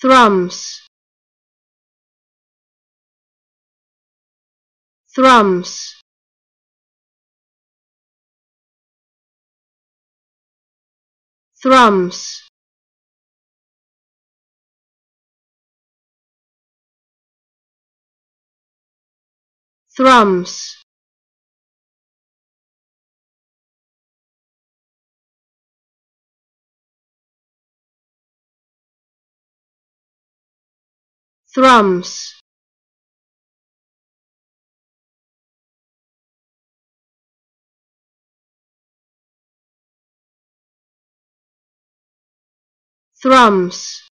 thrums. Thrums. Thrums. Thrums thrums. Thrums